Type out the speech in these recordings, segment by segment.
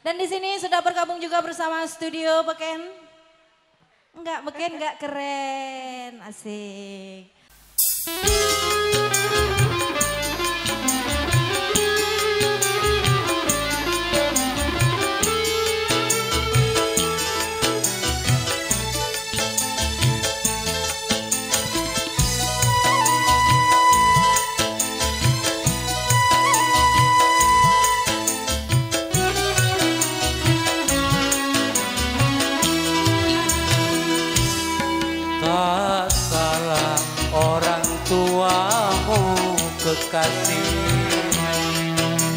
Dan di sini sudah bergabung juga bersama studio Beken. Enggak, Beken enggak keren. Asik. Kekasih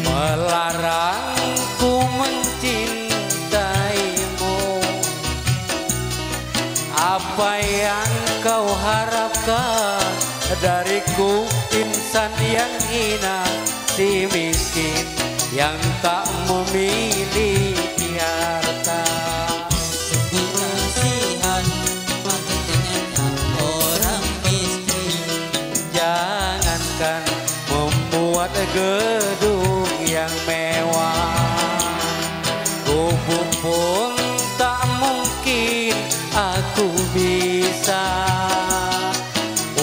Melarangku mencintaimu. Apa yang kau harapkan dariku insan yang hina Si miskin yang tak memiliki gedung yang mewah Gubuk pun tak mungkin aku bisa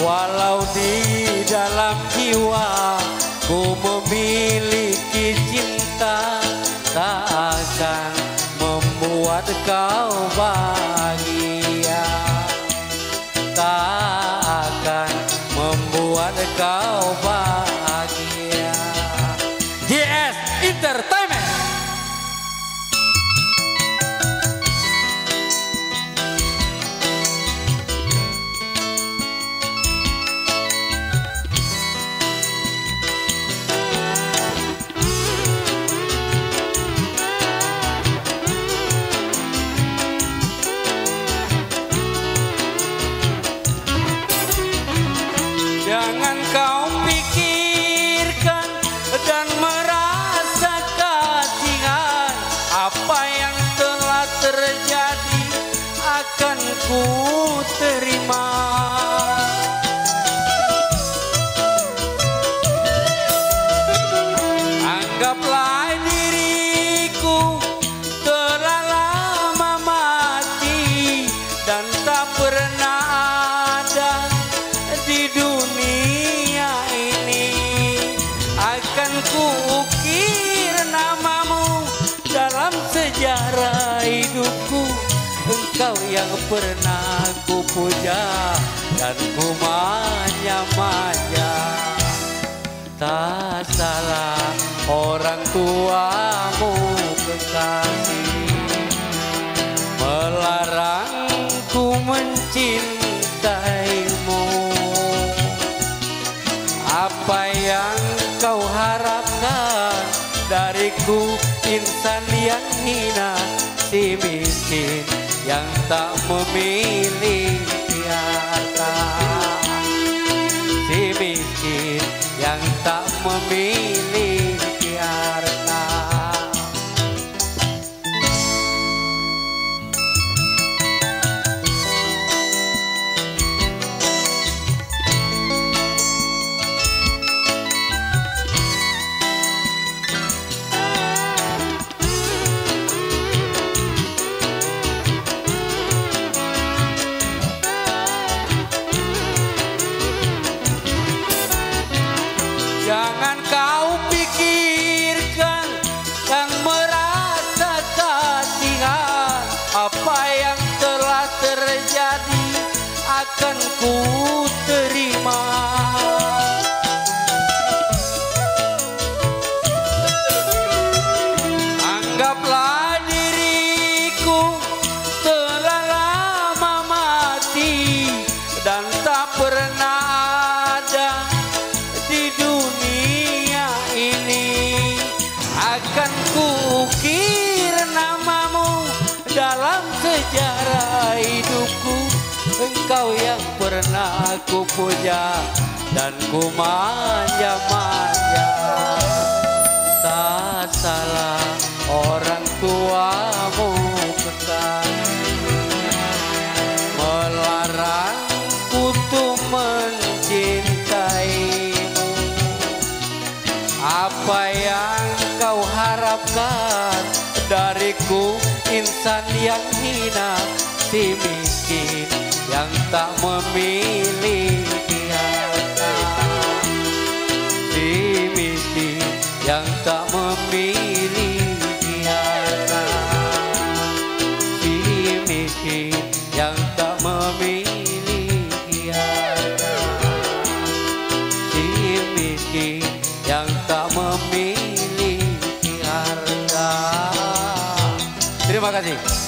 Walau di dalam jiwa, ku memiliki cinta, Tak akan membuat kau bahagia tak akan membuat kau bahagia. Kau pikirkan dan merasa kasihan Apa yang telah terjadi akan ku terima. Anggaplah Engkau yang pernah ku puja dan ku manja-manja Tak salah orang tuamu kekasih. Melarangku mencintaimu. Apa yang kau harapkan dariku? Insan yang hina Si miskin yang tak memiliki harta Si miskin yang tak memiliki ku terima. Anggaplah diriku telah lama mati Dan tak pernah ada di dunia ini. Akan kukir namamu dalam sejarah hidupku engkau yang pernah aku puja dan ku manja-manja. Tak salah orang tuamu kekasih melarangku tuh mencintaimu. Apa yang kau harapkan dari dariku insan yang hina yang tak memiliki harta si miskin yang tak memiliki harta si miskin yang tak memiliki harta si miskin yang tak memiliki harta terima kasih